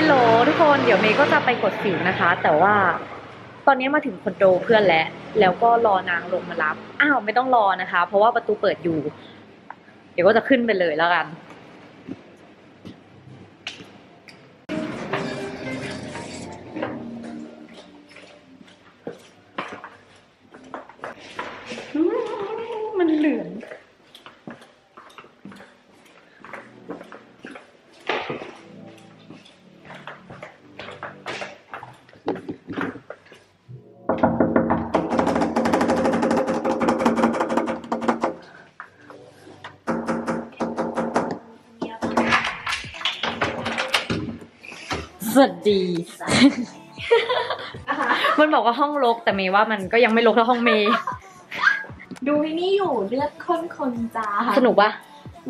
ฮัลโหลทุกคนเดี๋ยวเมย์ก็จะไปกดสิวนะคะ แต่ว่าตอนนี้มาถึงคอนโดเพื่อนแล้ว แล้วก็รอนางลงมารับ อ้าวไม่ต้องรอนะคะ เพราะว่าประตูเปิดอยู่ เดี๋ยวก็จะขึ้นไปเลยแล้วกัน วัสดี มันบอกว่าห้องรกแต่เมย์ว่ามันก็ยังไม่รกเท่าห้องเมย์ ดูไอ้นี่อยู่เลือดข้นคนจาสนุกปะ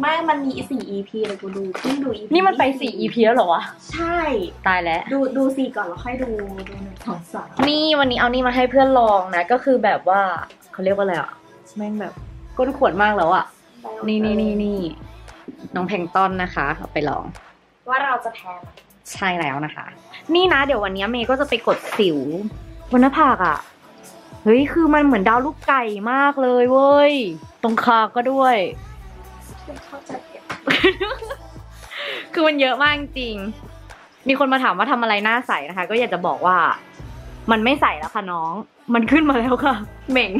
ไม่มันมีสี่ EP เลยกูดูเพิ่งดู EP นี่มันไปสี่ EP แล้วเหรอวะ ใช่ ตายแล้ว ดูดูสี่ก่อนแล้วค่อยดูดูหนึ่งสองสามนี่วันนี้เอานี่มาให้เพื่อนลองนะ ก็คือแบบว่าเขาเรียกว่าอะไรอะแม่งแบบก้นขวดมากแล้วอะ นี่นี่นี่นี่น้องแพลงก์ต้นนะคะเอาไปลอง ว่าเราจะแพ้ไหม ใช่แล้วนะคะ นี่นะเดี๋ยววันนี้เมย์ก็จะไปกดสิวบนหน้าผากอะ่ะ เฮ้ยคือมันเหมือนดาวลูกไก่มากเลยเว้ย ตรงคางก็ด้วยฉันเข้าใจเก็บคือมันเยอะมากจริง มีคนมาถามว่าทำอะไรหน้าใสนะคะ ก็อยากจะบอกว่า มันไม่ใสแล้วค่ะน้อง มันขึ้นมาแล้วค่ะ เหม่ง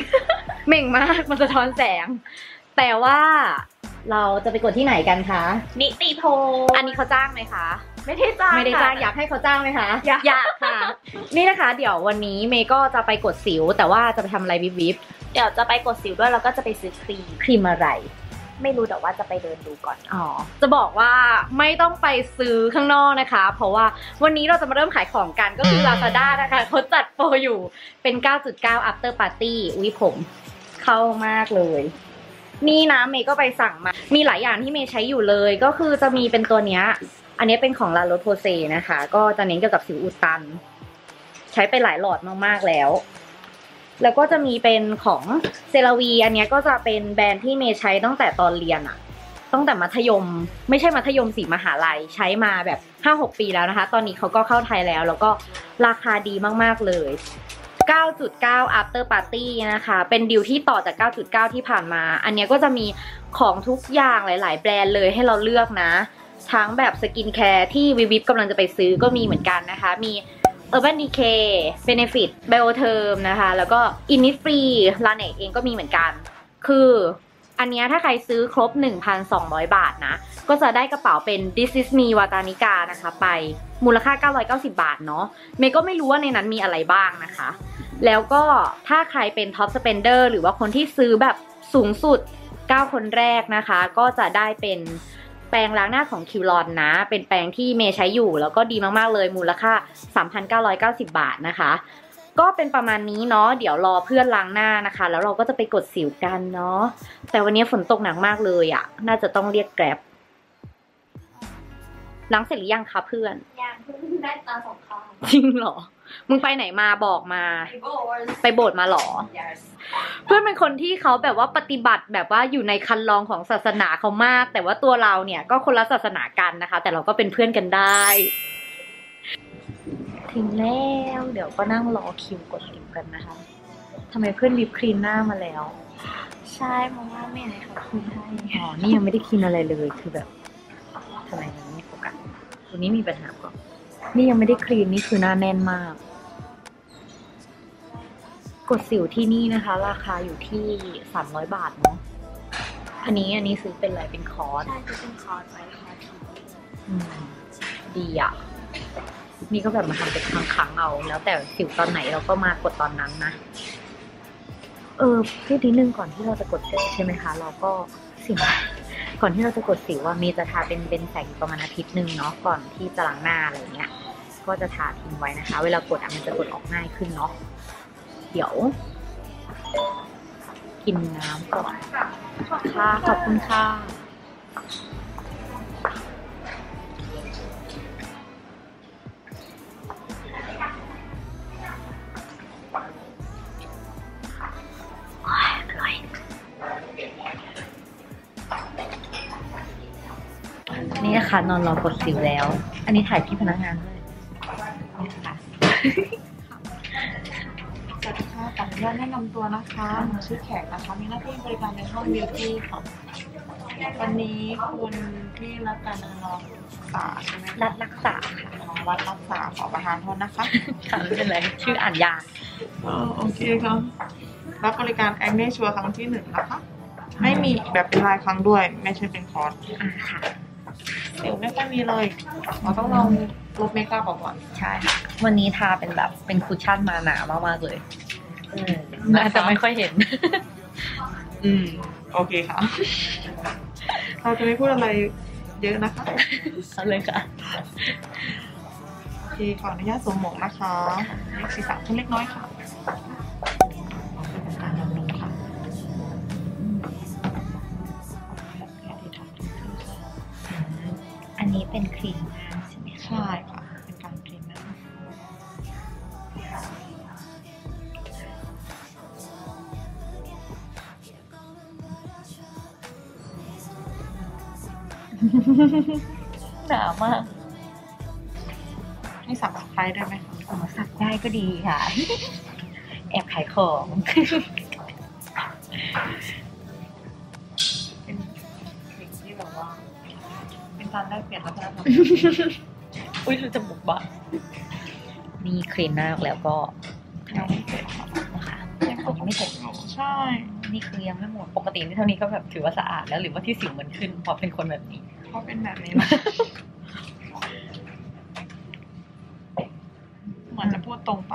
เหม่งมาก มันสะท้อนแสง แต่ว่าเราจะไปกดที่ไหนกันคะ นิติโพ อันนี้เขาจ้างไหมคะ ไม่ได้จ้างไม่ได้จ้างค่ะอยากให้เขาจ้างไหมคะอยากอยากค่ะ นี่นะคะเดี๋ยววันนี้เมย์ก็จะไปกดสิว แต่ว่าจะไปทำอะไรวิบวิบเดี๋ยวจะไปกดสิวด้วยแล้วก็จะไปซื้อครีมครีมอะไร ไม่รู้แต่ว่าจะไปเดินดูก่อนอ๋อจะบอกว่าไม่ต้องไปซื้อข้างนอกนะคะ เพราะว่าวันนี้เราจะมาเริ่มขายของกันก็คือ Lazada นะคะเขาจัดโปรอยู่เป็น 9.9 after party อุ้ยผมเข้ามากเลยนี่นะเมย์ก็ไปสั่งมา มีหลายอย่างที่เมย์ใช้อยู่เลย ก็คือจะมีเป็นตัวเนี้ย อันนี้เป็นของลาโรโพเซนะคะ ก็จะเน้นเกี่ยวกับสิวอุดตัน ใช้ไปหลายหลอดมากๆแล้ว แล้วก็จะมีเป็นของเซราวี อันนี้ก็จะเป็นแบรนด์ที่เมย์ใช้ตั้งแต่ตอนเรียนอะตั้งแต่มัธยม ไม่ใช่มัธยมสีมหาลัยใช้มาแบบ5-6ปีแล้วนะคะ ตอนนี้เขาก็เข้าไทยแล้ว แล้วก็ราคาดีมากๆเลย 9.9 after party นะคะ เป็นดิวที่ต่อจาก 9.9 ที่ผ่านมา อันนี้ก็จะมีของทุกอย่างหลาย ๆ แบรนด์เลยให้เราเลือกนะ ทั้งแบบ skincare ที่วิวิบกำลังจะไปซื้อก็มีเหมือนกันนะคะ มี Urban Decay Benefit Biotherm นะคะ แล้วก็ Innisfree l a n e t เองก็มีเหมือนกัน คืออันนี้ถ้าใครซื้อครบ 1,200 บาทนะ ก็จะได้กระเป๋าเป็น This is me Vatanika นะคะ ไปมูลค่า 990 บาทเนาะเมย์ก็ไม่รู้ว่าในนั้นมีอะไรบ้างนะคะ แล้วก็ถ้าใครเป็น Top Spender หรือว่าคนที่ซื้อแบบสูงสุด 9 คนแรกนะคะ ก็จะได้เป็น แปรงล้างหน้าของคิวรอนนะ เป็นแปรงที่เมย์ใช้อยู่ แล้วก็ดีมากๆเลยมูลค่า 3,990 บาทนะคะ ก็เป็นประมาณนี้เนาะเดี๋ยวรอเพื่อนล้างหน้านะคะ แล้วเราก็จะไปกดสิวกันเนาะแต่วันนี้ฝนตกหนักมากเลยอะ่ะ น่าจะต้องเรียกแกร็บล้างเสร็จหรือยังคะเพื่อนยังเพิ่งได้ตาสองข้างจริงเหรอ มึงไปไหนมาบอกมาไอโบสไปโบสถ์มาเหรอ yes เพื่อนเป็นคนที่เขาแบบว่าปฏิบัติแบบว่าอยู่ในคันลองของศาสนาเขามาก แต่ว่าตัวเราเนี่ยก็คนละศาสนากันนะคะ แต่เราก็เป็นเพื่อนกันได้ ถึงแล้ว เดี๋ยวก็นั่งรอคิวกดลิฟต์กันนะคะทำไมเพื่อนลิฟต์คลีนหน้ามาแล้ว ใช่เพราะว่าไม่อยากให้เขาคืนให้อ๋อนี่ยังไม่ได้ clean อะไรเลยคือแบบทำไมมันไม่โฟกัสตัวนี้มีปัญหาก่อน นี่ยังไม่ได้ clean นี่คือหน้าแน่นมาก กดสิวที่นี่นะคะ ราคาอยู่ที่สามร้อยบาทเนาะอันนี้อันนี้ซื้อเป็นอะไรเป็นคอร์สใช่เป็นคอร์สไว้คอร์สทีอืมดีอะ นี่ก็แบบมาทำเป็นครั้งๆเอา แล้วแต่สิวตอนไหนเราก็มากดตอนนั้นนะเออพูดนิดนึงก่อนที่เราจะกดเสร็จใช่ไหมคะ เราก็สิ่ง ก่อนที่เราจะกดสิวว่ามีจะทาเป็นเป็นแสงประมาณอาทิตย์หนึ่งเนาะก่อนที่จะล้างหน้าอะไรเงี้ย ก็จะทาทิ้งไว้นะคะ เวลากดอะมันจะกดออกง่ายขึ้นเนาะเดี๋ยว กินน้ำก่อนค่ะขอบคุณค่ะ นี่นะคะนอนรอกดสิวแล้ว อันนี้ถ่ายที่พนักงานด้วยค่ะสวัสดีค่ะขออนุญาตแนะนำตัวนะคะหนูชื่อแขกนะคะ มีหน้าที่บริการในห้องบิวตี้ค่ะวันนี้คุณพี่รัตนรักษาใช่ไหมรัดรักษาค่ะอ๋อวัดรักษาขอประทานโทษนะคะค่ะไม่เป็นไรชื่ออ่านยากอ๋อโอเคครับรับบริการแอคเนชัวร์ครั้งที่หนึ่งนะคะ ไม่มีแบบเป็นรายครั้งด้วย ไม่ใช่เป็นคอร์สอ่าค่ะ เดี๋ยวไม่ค่อยมีเลยเราต้องลองลบ makeup ออกก่อนใช่ค่ะวันนี้ทาเป็นแบบเป็น cushion มาหนามากๆเลยอืมน่าจะไม่ค่อยเห็น อืม โอเคค่ะ เราจะไม่พูดอะไรเยอะนะคะเอาเลยค่ะโอเคขออนุญาตสวมหมวกนะคะเล็กศีรษะขึ้นเล็กน้อยค่ะ เป็นครีมหน้าใช่ไหมคะใช่ค่ะเป็นการเทรนนะหนามากให้สับใครได้ไหมอ๋อสักได้ก็ดีค่ะ แอบขายของ เป็นคลิปที่แบบว่า เป็นการแลกเปลี่ยนวัฒนธรรมอุ้ยรู้จมูกบ้านี่ครีมหน้าออกแล้วก็ยังไม่เสร็จค่ะนะคะยังอ๋อยังไม่เสร็จใช่ นี่คือยังไม่หมด ปกตินี่เท่านี้ก็แบบถือว่าสะอาดแล้วหรือว่าที่สิวมันขึ้นเพราะเป็นคนแบบนี้ เพราะเป็นแบบนี้นะเหมือนจะพูดตรงไป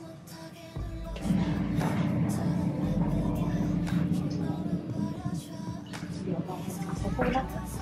ขอ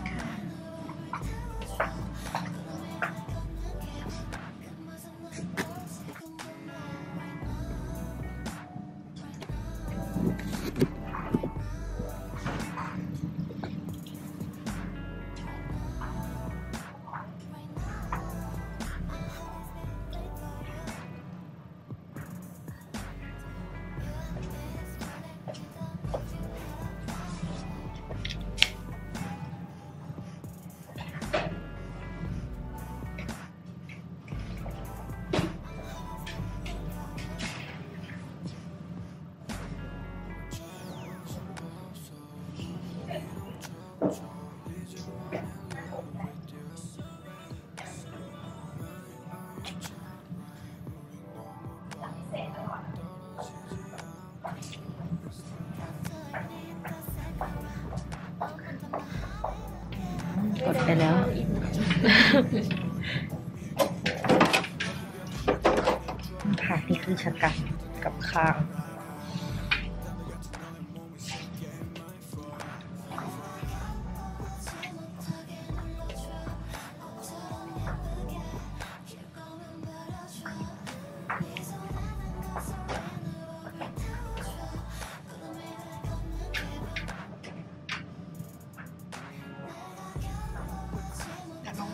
บ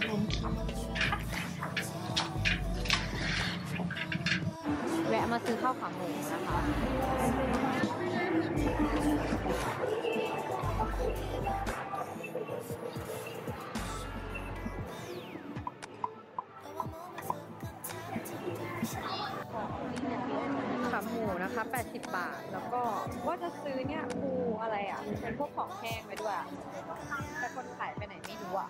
แวแวะมาซื้อข้าวขาหมูนะคะ ขาหมูนะคะ 80 บาท แล้วก็ว่าจะซื้อเนี่ยปูอะไรอะ เป็นพวกของแห้งไปด้วยอะแต่คนขายไปไหนไม่รู้อะ